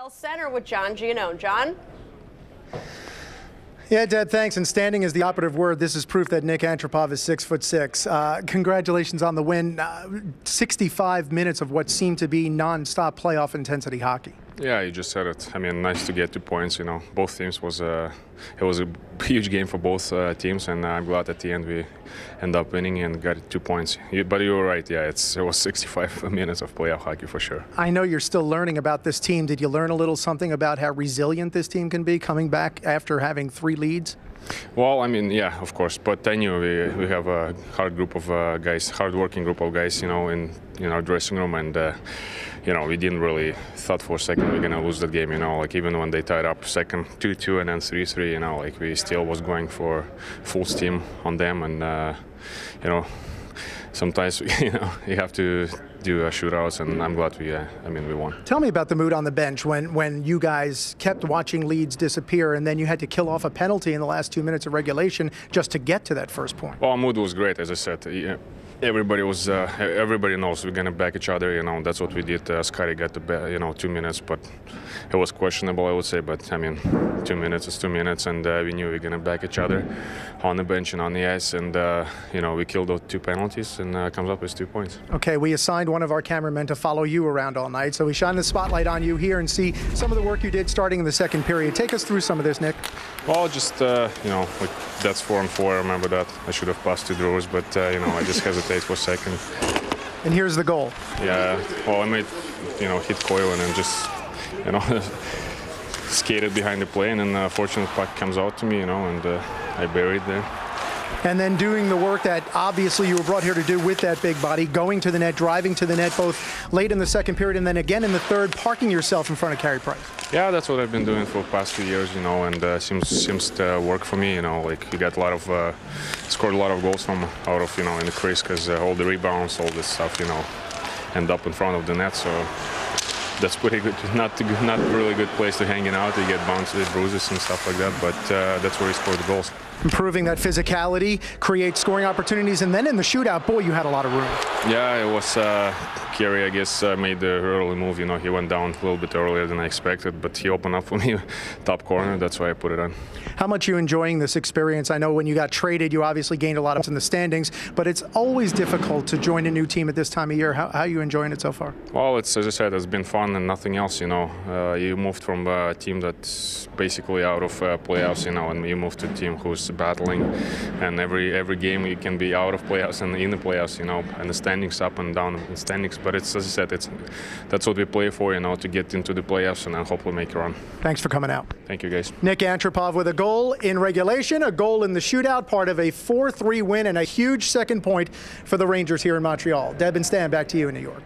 Bell Center with John Giannone. John? Yeah, Deb, thanks. And standing is the operative word. This is proof that Nik Antropov is six foot six. Uh, congratulations on the win. Uh, 65 minutes of what seemed to be nonstop playoff intensity hockey. Yeah, you just said it. I mean, nice to get two points. You know, both teams was a it was a huge game for both uh, teams, and I'm glad at the end we end up winning and got two points. You, but you were right. Yeah, it's it was 65 minutes of playoff hockey for sure. I know you're still learning about this team. Did you learn a little something about how resilient this team can be coming back after having three leads? Well, I mean, yeah, of course. But I knew we, we have a hard group of uh, guys, hard working group of guys, you know, in in our dressing room, and uh, you know, we didn't really thought for a second we're gonna lose that game. You know, like even when they tied up second two two and then three three, you know, like we still was going for full steam on them, and uh, you know sometimes you know you have to do a shootouts, and I'm glad we. Uh, I mean, we won. Tell me about the mood on the bench when when you guys kept watching leads disappear, and then you had to kill off a penalty in the last two minutes of regulation just to get to that first point. Well, mood was great, as I said. Everybody was. Uh, everybody knows we're gonna back each other. You know, that's what we did. Uh, Scotty got the you know two minutes, but it was questionable, I would say. But I mean, two minutes is two minutes, and uh, we knew we are gonna back each other on the bench and on the ice, and uh, you know we killed those two penalties and uh, comes up with two points. Okay, we assigned one of our cameramen to follow you around all night. So we shine the spotlight on you here and see some of the work you did starting in the second period. Take us through some of this, Nik. Well, just, uh, you know, like that's four and four. I remember that. I should have passed to Drury, but, uh, you know, I just hesitate for a second. And here's the goal. Yeah, well, I made, you know, hit coil and then just, you know, skated behind the plane, and uh, fortunate puck comes out to me, you know, and uh, I buried there and then doing the work that obviously you were brought here to do with that big body, going to the net, driving to the net both late in the second period and then again in the third, parking yourself in front of Carey Price. Yeah, that's what I've been doing for the past few years, you know, and uh, seems seems to work for me, you know. Like you got a lot of uh, scored a lot of goals from out of you know in the crease because uh, all the rebounds, all this stuff, you know, end up in front of the net. So that's pretty good. Not to, not really good place to hang out. You get bounces, bruises, and stuff like that. But uh, that's where he scored the goals improving that physicality, create scoring opportunities, and then in the shootout, boy, you had a lot of room. Yeah, it was. Uh, Carey, I guess, uh, made the early move. You know, he went down a little bit earlier than I expected, but he opened up for me top corner. That's why I put it on. How much you enjoying this experience? I know when you got traded, you obviously gained a lot of in the standings, but it's always difficult to join a new team at this time of year. How, how are you enjoying it so far? Well, it's as I said, it's been fun and nothing else. You know, uh, you moved from a team that's basically out of uh, playoffs, you know, and you moved to a team who's battling, and every every game you can be out of playoffs and in the playoffs, you know, and the standings up and down in standings. But it's as I said, it's that's what we play for, you know, to get into the playoffs and then hopefully make a run. Thanks for coming out. Thank you, guys. Nik Antropov with a goal in regulation, a goal in the shootout, part of a 4 3 win, and a huge second point for the Rangers here in Montreal. Deb and Stan, back to you in New York.